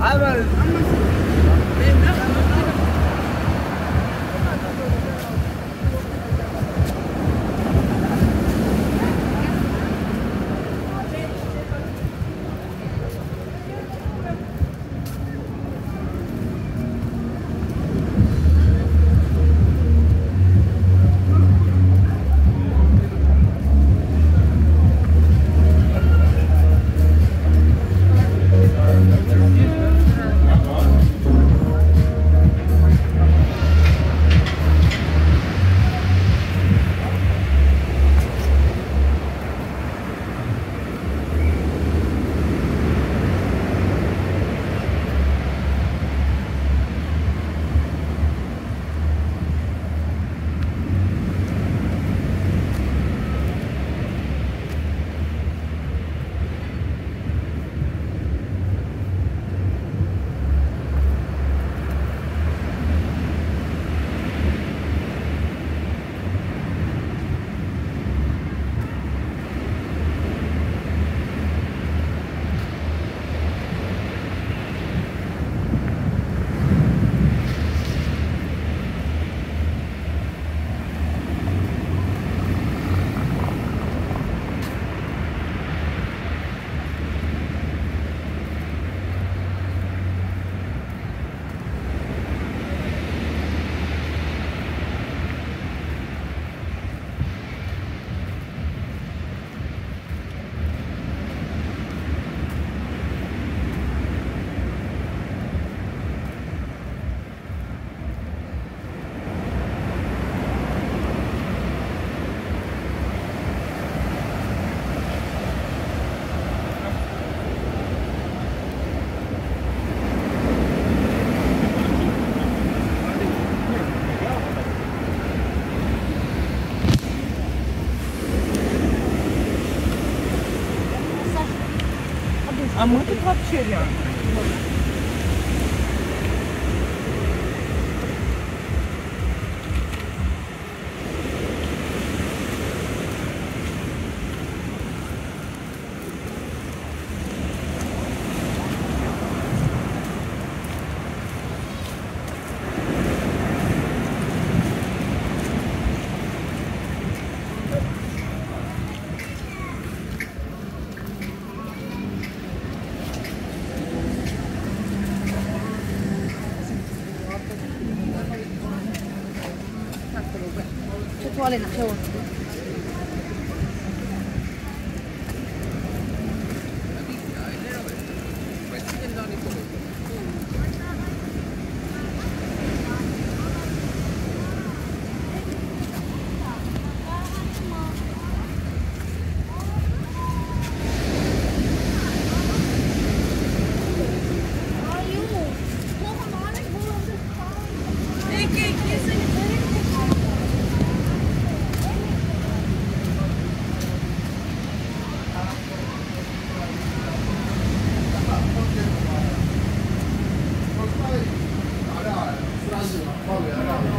I will. 确定。ale na Przełocku. 是吗？报。